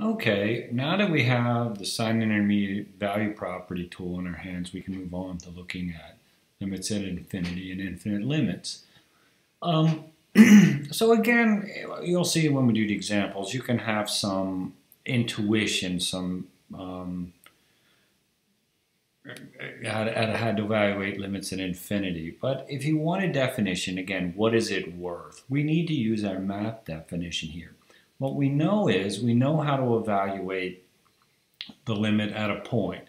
Okay, now that we have the sign intermediate value property tool in our hands, we can move on to looking at limits at infinity and infinite limits. Um, so again, you'll see when we do the examples, you can have some intuition, some um, how to, how to evaluate limits at infinity. But if you want a definition, again, what is it worth? We need to use our math definition here. What we know is we know how to evaluate the limit at a point,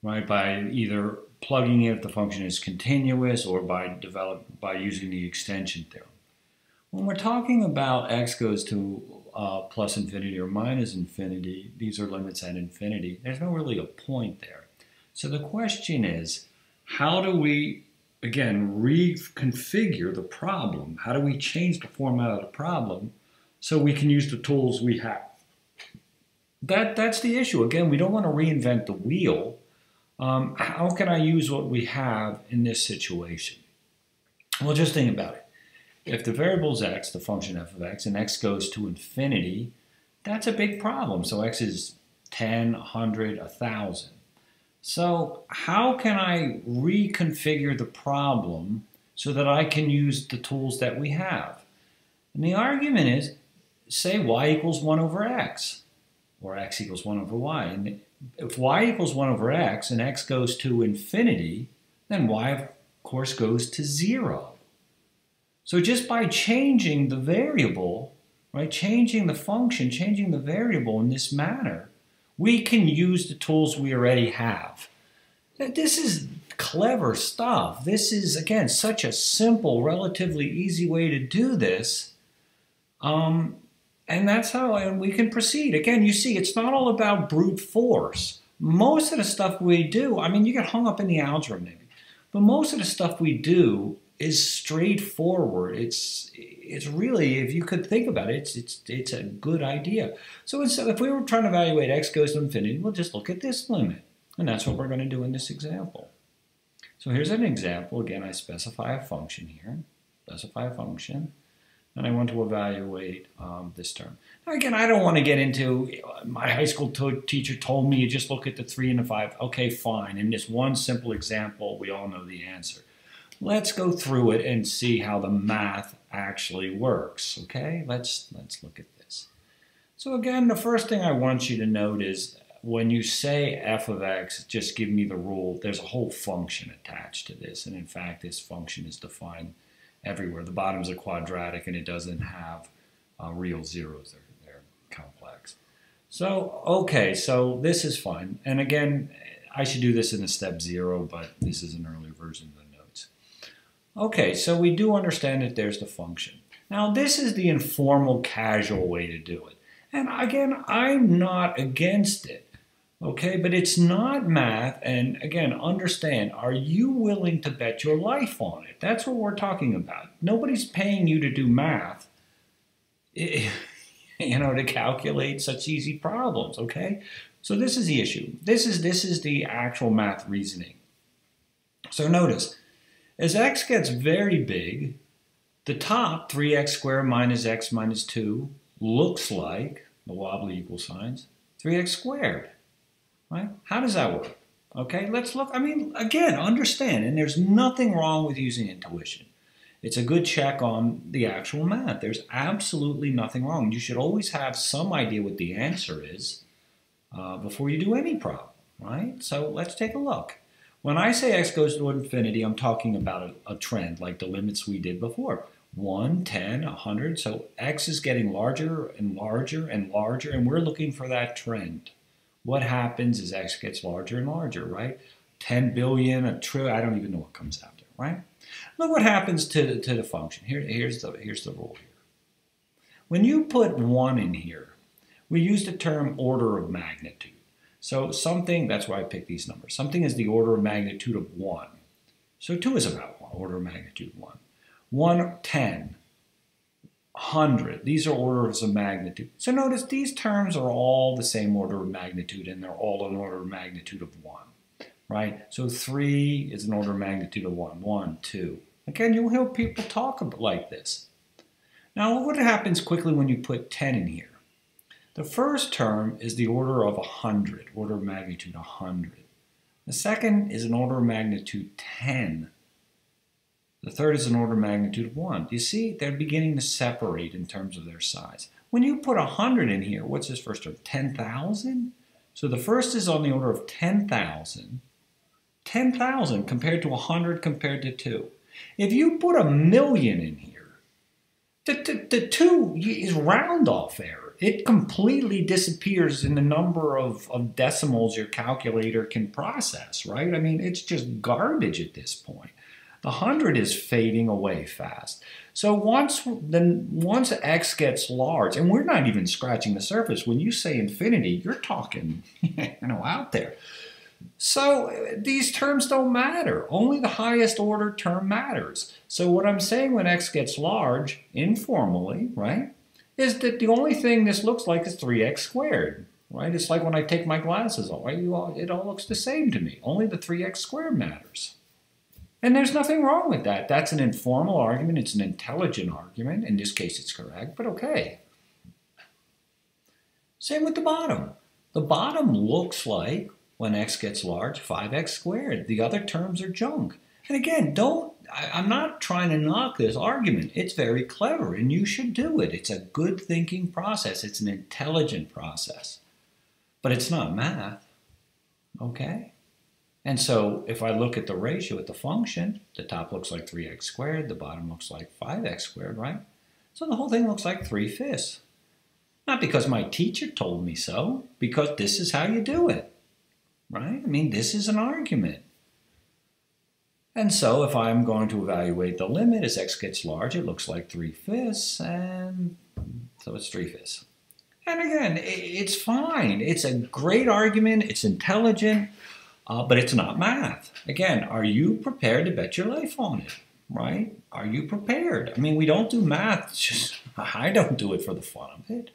right? By either plugging in if the function is continuous or by develop by using the extension theorem. When we're talking about x goes to uh, plus infinity or minus infinity, these are limits at infinity. There's no really a point there. So the question is, how do we, again, reconfigure the problem? How do we change the format of the problem so we can use the tools we have. That, that's the issue. Again, we don't want to reinvent the wheel. Um, how can I use what we have in this situation? Well, just think about it. If the variable is x, the function f of x, and x goes to infinity, that's a big problem. So x is 10, 100, 1,000. So how can I reconfigure the problem so that I can use the tools that we have? And the argument is say y equals 1 over x, or x equals 1 over y. And if y equals 1 over x and x goes to infinity, then y, of course, goes to 0. So just by changing the variable, right, changing the function, changing the variable in this manner, we can use the tools we already have. This is clever stuff. This is, again, such a simple, relatively easy way to do this. Um, and that's how and we can proceed. Again, you see, it's not all about brute force. Most of the stuff we do, I mean, you get hung up in the algebra maybe, but most of the stuff we do is straightforward. It's it's really, if you could think about it, it's it's it's a good idea. So instead, if we were trying to evaluate x goes to infinity, we'll just look at this limit, and that's what we're going to do in this example. So here's an example. Again, I specify a function here. Specify a function and I want to evaluate um, this term. Now again, I don't want to get into, my high school teacher told me you just look at the three and the five. Okay, fine. In this one simple example, we all know the answer. Let's go through it and see how the math actually works, okay? Let's, let's look at this. So again, the first thing I want you to note is when you say f of x, just give me the rule. There's a whole function attached to this, and in fact, this function is defined everywhere. The bottom's a quadratic and it doesn't have uh, real zeros. They're, they're complex. So, okay, so this is fine. And again, I should do this in a step zero, but this is an earlier version of the notes. Okay, so we do understand that there's the function. Now, this is the informal, casual way to do it. And again, I'm not against it. Okay, but it's not math. And again, understand, are you willing to bet your life on it? That's what we're talking about. Nobody's paying you to do math, eh, you know, to calculate such easy problems, okay? So this is the issue. This is, this is the actual math reasoning. So notice, as x gets very big, the top, 3x squared minus x minus 2, looks like, the wobbly equal signs, 3x squared right? How does that work? Okay, let's look. I mean, again, understand, and there's nothing wrong with using intuition. It's a good check on the actual math. There's absolutely nothing wrong. You should always have some idea what the answer is uh, before you do any problem, right? So let's take a look. When I say x goes to infinity, I'm talking about a, a trend like the limits we did before. 1, 10, 100. So x is getting larger and larger and larger, and we're looking for that trend what happens is x gets larger and larger, right? 10 billion, a trillion, I don't even know what comes after, right? Look what happens to the, to the function. Here, here's, the, here's the rule here. When you put 1 in here, we use the term order of magnitude. So something, that's why I picked these numbers. Something is the order of magnitude of 1. So 2 is about 1, order of magnitude 1. 1, 10, 100. These are orders of magnitude. So notice these terms are all the same order of magnitude and they're all an order of magnitude of 1, right? So 3 is an order of magnitude of 1, 1, 2. Again, you'll hear people talk about like this. Now, what happens quickly when you put 10 in here? The first term is the order of 100, order of magnitude 100. The second is an order of magnitude 10. The third is an order of magnitude of 1. You see, they're beginning to separate in terms of their size. When you put 100 in here, what's this first term? 10,000? So the first is on the order of 10,000. 10,000 compared to 100 compared to 2. If you put a million in here, the, the, the 2 is round off error. It completely disappears in the number of, of decimals your calculator can process, right? I mean, it's just garbage at this point. The 100 is fading away fast. So once then once x gets large, and we're not even scratching the surface. When you say infinity, you're talking, you know, out there. So these terms don't matter. Only the highest order term matters. So what I'm saying when x gets large, informally, right, is that the only thing this looks like is 3x squared, right? It's like when I take my glasses off, right? it all looks the same to me. Only the 3x squared matters. And there's nothing wrong with that. That's an informal argument. It's an intelligent argument. In this case, it's correct, but okay. Same with the bottom. The bottom looks like, when x gets large, 5x squared. The other terms are junk. And again, don't, I, I'm not trying to knock this argument. It's very clever, and you should do it. It's a good thinking process. It's an intelligent process. But it's not math, okay? And so if I look at the ratio at the function, the top looks like 3x squared, the bottom looks like 5x squared, right? So the whole thing looks like 3 fifths. Not because my teacher told me so, because this is how you do it, right? I mean, this is an argument. And so if I'm going to evaluate the limit as x gets large, it looks like 3 fifths, and so it's 3 fifths. And again, it's fine. It's a great argument. It's intelligent uh, but it's not math. Again, are you prepared to bet your life on it? Right? Are you prepared? I mean, we don't do math. just I don't do it for the fun of it.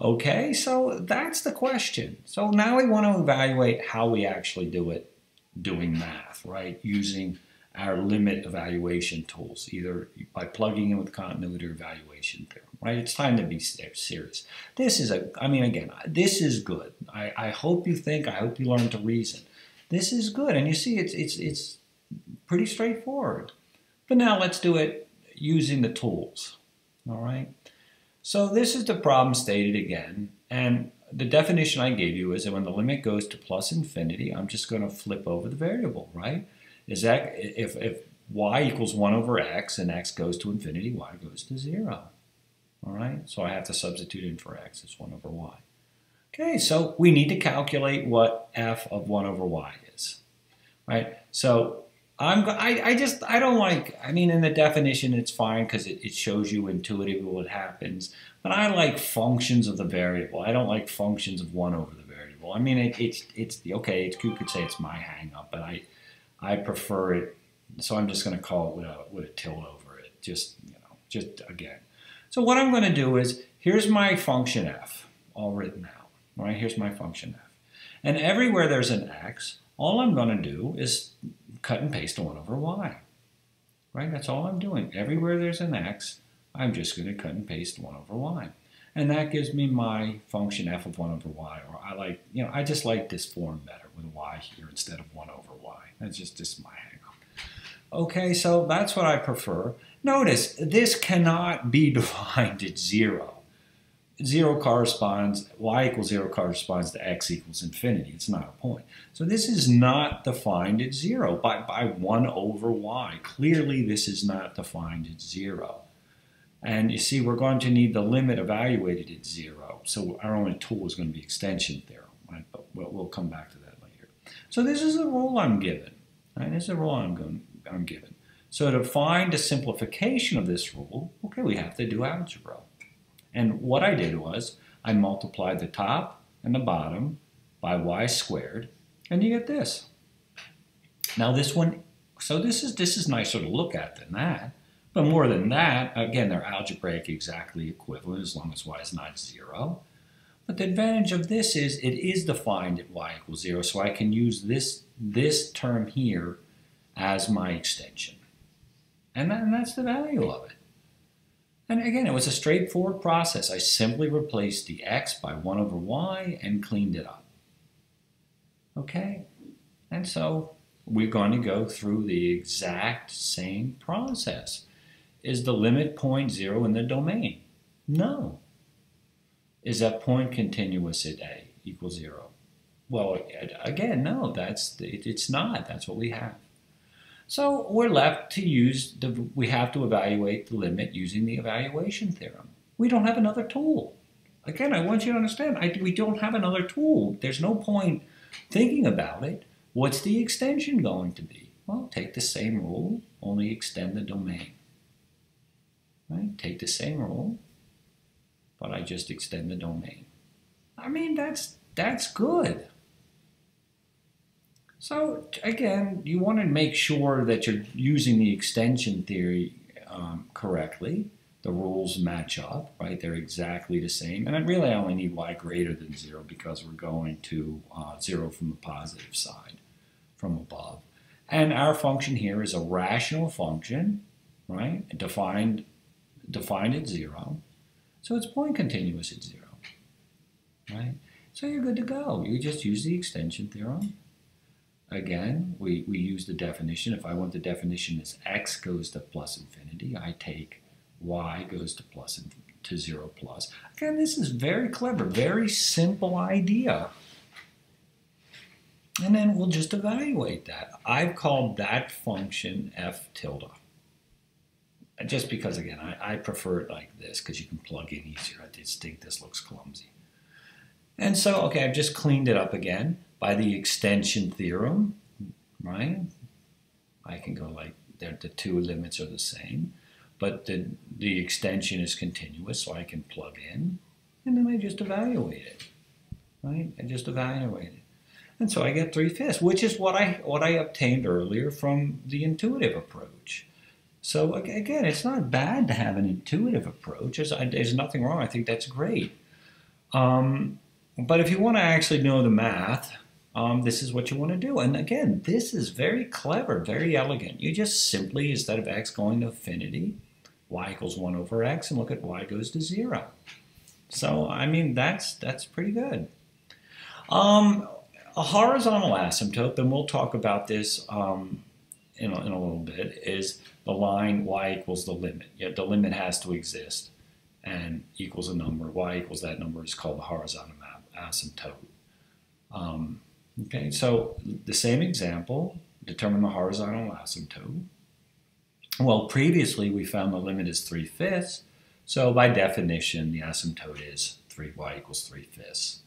Okay, so that's the question. So now we want to evaluate how we actually do it doing math, right? Using our limit evaluation tools, either by plugging in with continuity or evaluation theorem, right? It's time to be serious. This is a, I mean, again, this is good. I, I hope you think, I hope you learn to reason. This is good. And you see, it's, it's, it's pretty straightforward. But now let's do it using the tools. All right. So this is the problem stated again. And the definition I gave you is that when the limit goes to plus infinity, I'm just going to flip over the variable, right? Is that if, if y equals 1 over x and x goes to infinity, y goes to 0. All right, so I have to substitute in for x. It's 1 over y. Okay, so we need to calculate what f of 1 over y is, right? So I'm, I, I just, I don't like, I mean, in the definition, it's fine because it, it shows you intuitively what happens, but I like functions of the variable. I don't like functions of 1 over the variable. I mean, it, it's, it's the, okay, it's, you could say it's my hang up, but I, I prefer it, so I'm just going to call it with a, with a tilde over it, just, you know, just again. So what I'm going to do is, here's my function f, all written out. All right, here's my function f. And everywhere there's an x, all I'm going to do is cut and paste 1 over y. Right, that's all I'm doing. Everywhere there's an x, I'm just going to cut and paste 1 over y. And that gives me my function f of 1 over y. Or I like, you know, I just like this form better with y here instead of 1 over y. That's just, just my hang up. Okay, so that's what I prefer. Notice, this cannot be defined at 0 zero corresponds, y equals zero corresponds to x equals infinity. It's not a point. So this is not defined at zero by, by 1 over y. Clearly this is not defined at zero. And you see, we're going to need the limit evaluated at zero. So our only tool is going to be extension theorem. Right? But we'll, we'll come back to that later. So this is the rule I'm given. Right? This is the rule I'm, going, I'm given. So to find a simplification of this rule, okay, we have to do algebra. And what I did was I multiplied the top and the bottom by y squared, and you get this. Now this one, so this is this is nicer to look at than that. But more than that, again, they're algebraic exactly equivalent as long as y is not zero. But the advantage of this is it is defined at y equals zero, so I can use this, this term here as my extension. And, that, and that's the value of it. And again, it was a straightforward process. I simply replaced the x by 1 over y and cleaned it up. Okay? And so we're going to go through the exact same process. Is the limit point 0 in the domain? No. Is that point continuous at a equals 0? Well, again, no, that's it's not. That's what we have. So we're left to use, the, we have to evaluate the limit using the evaluation theorem. We don't have another tool. Again, I want you to understand, I, we don't have another tool. There's no point thinking about it. What's the extension going to be? Well, take the same rule, only extend the domain. Right? Take the same rule, but I just extend the domain. I mean, that's that's good. So again, you want to make sure that you're using the extension theorem um, correctly. The rules match up, right? They're exactly the same. And I really only need y greater than 0 because we're going to uh, 0 from the positive side, from above. And our function here is a rational function, right? Defined, defined at 0. So it's point continuous at 0, right? So you're good to go. You just use the extension theorem Again, we, we use the definition. If I want the definition as x goes to plus infinity, I take y goes to plus to 0 plus. Again, this is very clever, very simple idea. And then we'll just evaluate that. I've called that function f tilde. Just because, again, I, I prefer it like this because you can plug in easier. I just think this looks clumsy. And so, okay, I've just cleaned it up again by the extension theorem, right? I can go like the two limits are the same, but the, the extension is continuous, so I can plug in, and then I just evaluate it, right? I just evaluate it. And so I get 3 fifths, which is what I, what I obtained earlier from the intuitive approach. So again, it's not bad to have an intuitive approach. There's, there's nothing wrong. I think that's great. Um, but if you want to actually know the math, um, this is what you want to do. And again, this is very clever, very elegant. You just simply, instead of x going to infinity, y equals 1 over x, and look at y goes to 0. So, I mean, that's, that's pretty good. Um, a horizontal asymptote, and we'll talk about this um, in, a, in a little bit, is the line y equals the limit. Yeah, the limit has to exist and equals a number. y equals that number is called the horizontal asymptote. Um, Okay, so the same example, determine the horizontal asymptote. Well, previously we found the limit is 3 fifths, so by definition the asymptote is 3y equals 3 fifths.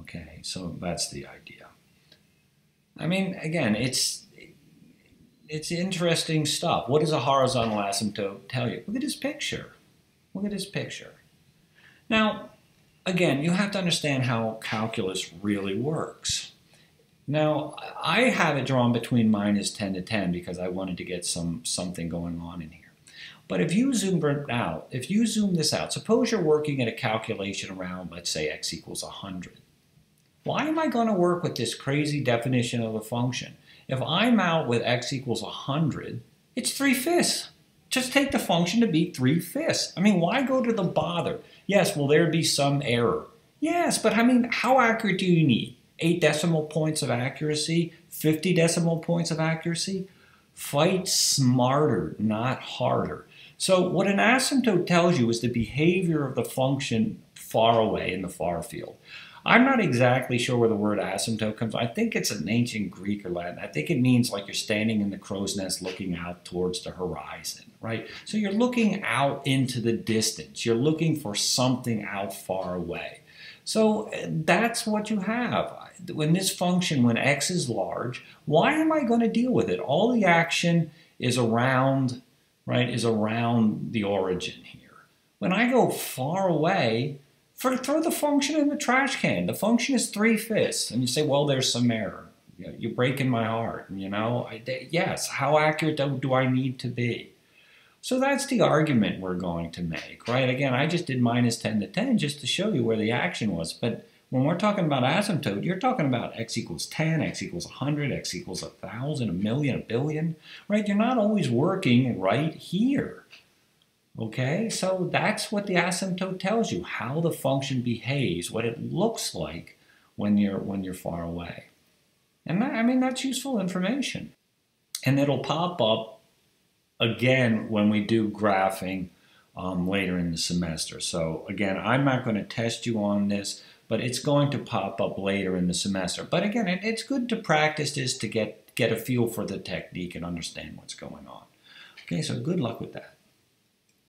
Okay, so that's the idea. I mean, again, it's it's interesting stuff. What does a horizontal asymptote tell you? Look at this picture. Look at this picture. Now, again, you have to understand how calculus really works. Now, I have it drawn between minus 10 to 10 because I wanted to get some something going on in here. But if you zoom out, if you zoom this out, suppose you're working at a calculation around, let's say, x equals 100. Why am I going to work with this crazy definition of a function? If I'm out with x equals 100, it's 3 fifths. Just take the function to be 3 fifths. I mean, why go to the bother? Yes, will there be some error? Yes, but I mean, how accurate do you need? Eight decimal points of accuracy, 50 decimal points of accuracy. Fight smarter, not harder. So what an asymptote tells you is the behavior of the function far away in the far field. I'm not exactly sure where the word asymptote comes from. I think it's an ancient Greek or Latin. I think it means like you're standing in the crow's nest looking out towards the horizon, right? So you're looking out into the distance. You're looking for something out far away. So eh, that's what you have. When this function, when x is large, why am I going to deal with it? All the action is around, right, is around the origin here. When I go far away, for, throw the function in the trash can. The function is 3 fifths. And you say, well, there's some error. You're breaking my heart. You know, I, yes, how accurate do, do I need to be? So that's the argument we're going to make, right? Again, I just did minus 10 to 10 just to show you where the action was. But when we're talking about asymptote, you're talking about x equals 10, x equals 100, x equals 1,000, a million, a billion, right? You're not always working right here, Okay, so that's what the asymptote tells you, how the function behaves, what it looks like when you're when you're far away. And that, I mean that's useful information. And it'll pop up again when we do graphing um, later in the semester. So again, I'm not going to test you on this, but it's going to pop up later in the semester. But again, it, it's good to practice this to get, get a feel for the technique and understand what's going on. Okay, so good luck with that.